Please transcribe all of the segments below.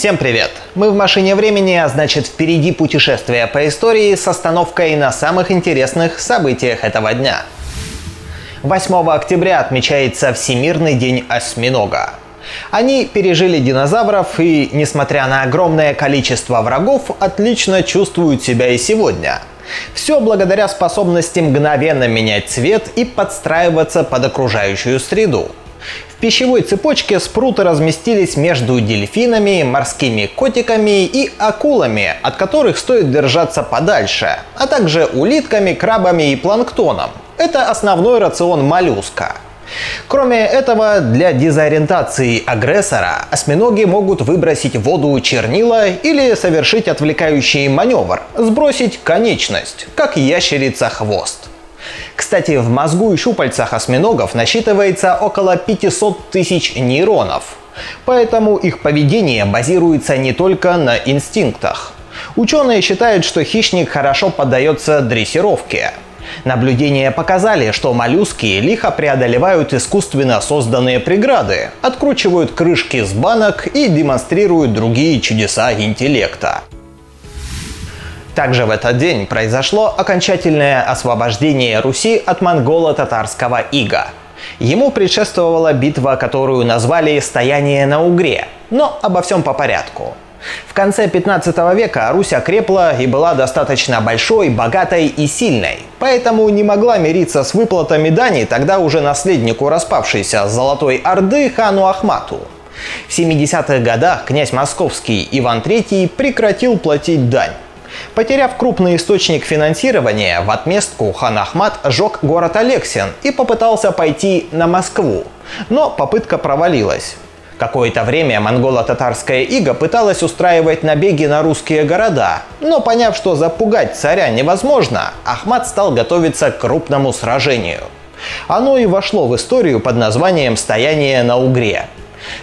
Всем привет! Мы в машине времени, а значит впереди путешествие по истории с остановкой на самых интересных событиях этого дня. 8 октября отмечается Всемирный день осьминога. Они пережили динозавров и, несмотря на огромное количество врагов, отлично чувствуют себя и сегодня. Все благодаря способности мгновенно менять цвет и подстраиваться под окружающую среду пищевой цепочке спруты разместились между дельфинами, морскими котиками и акулами, от которых стоит держаться подальше, а также улитками, крабами и планктоном. Это основной рацион моллюска. Кроме этого, для дезориентации агрессора осьминоги могут выбросить воду чернила или совершить отвлекающий маневр – сбросить конечность, как ящерица хвост. Кстати, в мозгу и щупальцах осьминогов насчитывается около 500 тысяч нейронов. Поэтому их поведение базируется не только на инстинктах. Ученые считают, что хищник хорошо поддается дрессировке. Наблюдения показали, что моллюски лихо преодолевают искусственно созданные преграды, откручивают крышки с банок и демонстрируют другие чудеса интеллекта. Также в этот день произошло окончательное освобождение Руси от монголо-татарского ига. Ему предшествовала битва, которую назвали «Стояние на Угре». Но обо всем по порядку. В конце 15 века Русь окрепла и была достаточно большой, богатой и сильной, поэтому не могла мириться с выплатами дани тогда уже наследнику распавшейся Золотой Орды хану Ахмату. В 70-х годах князь московский Иван III прекратил платить дань. Потеряв крупный источник финансирования, в отместку хан Ахмат сжег город Алексин и попытался пойти на Москву. Но попытка провалилась. Какое-то время монголо-татарская ига пыталась устраивать набеги на русские города, но поняв, что запугать царя невозможно, Ахмат стал готовиться к крупному сражению. Оно и вошло в историю под названием «Стояние на Угре».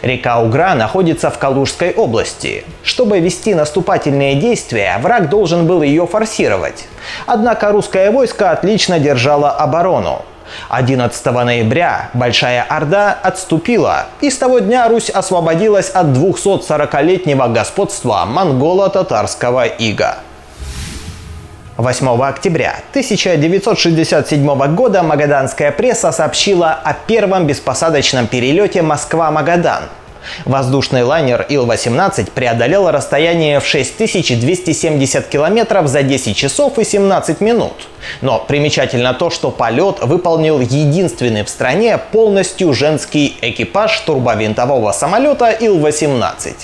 Река Угра находится в Калужской области. Чтобы вести наступательные действия, враг должен был ее форсировать. Однако русское войско отлично держало оборону. 11 ноября Большая Орда отступила, и с того дня Русь освободилась от 240-летнего господства монголо-татарского ига. 8 октября 1967 года магаданская пресса сообщила о первом беспосадочном перелете Москва-Магадан. Воздушный лайнер Ил-18 преодолел расстояние в 6270 километров за 10 часов и 17 минут. Но примечательно то, что полет выполнил единственный в стране полностью женский экипаж турбовинтового самолета Ил-18.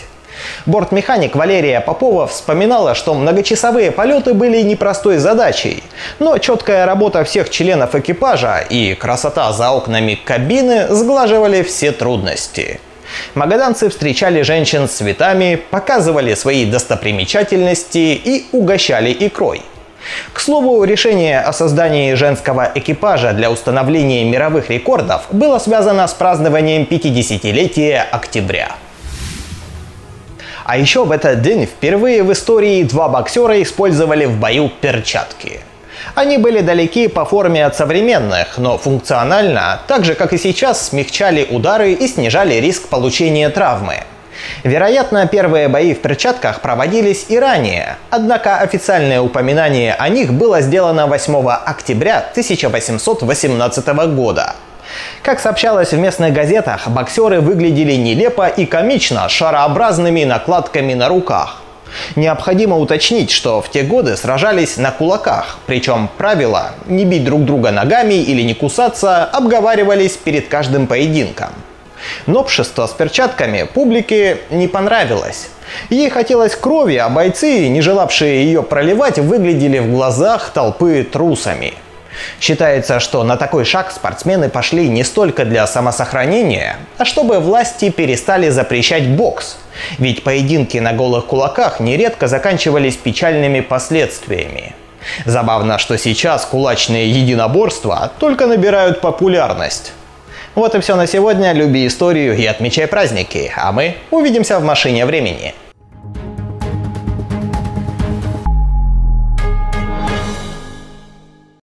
Бортмеханик Валерия Попова вспоминала, что многочасовые полеты были непростой задачей, но четкая работа всех членов экипажа и красота за окнами кабины сглаживали все трудности. Магаданцы встречали женщин с цветами, показывали свои достопримечательности и угощали икрой. К слову, решение о создании женского экипажа для установления мировых рекордов было связано с празднованием 50-летия октября. А еще в этот день впервые в истории два боксера использовали в бою перчатки. Они были далеки по форме от современных, но функционально, так же как и сейчас, смягчали удары и снижали риск получения травмы. Вероятно, первые бои в перчатках проводились и ранее, однако официальное упоминание о них было сделано 8 октября 1818 года. Как сообщалось в местных газетах, боксеры выглядели нелепо и комично шарообразными накладками на руках. Необходимо уточнить, что в те годы сражались на кулаках, причем правила «не бить друг друга ногами» или «не кусаться» обговаривались перед каждым поединком. Новшество с перчатками публике не понравилось. Ей хотелось крови, а бойцы, не желавшие ее проливать, выглядели в глазах толпы трусами. Считается, что на такой шаг спортсмены пошли не столько для самосохранения, а чтобы власти перестали запрещать бокс. Ведь поединки на голых кулаках нередко заканчивались печальными последствиями. Забавно, что сейчас кулачные единоборства только набирают популярность. Вот и все на сегодня. Люби историю и отмечай праздники. А мы увидимся в машине времени.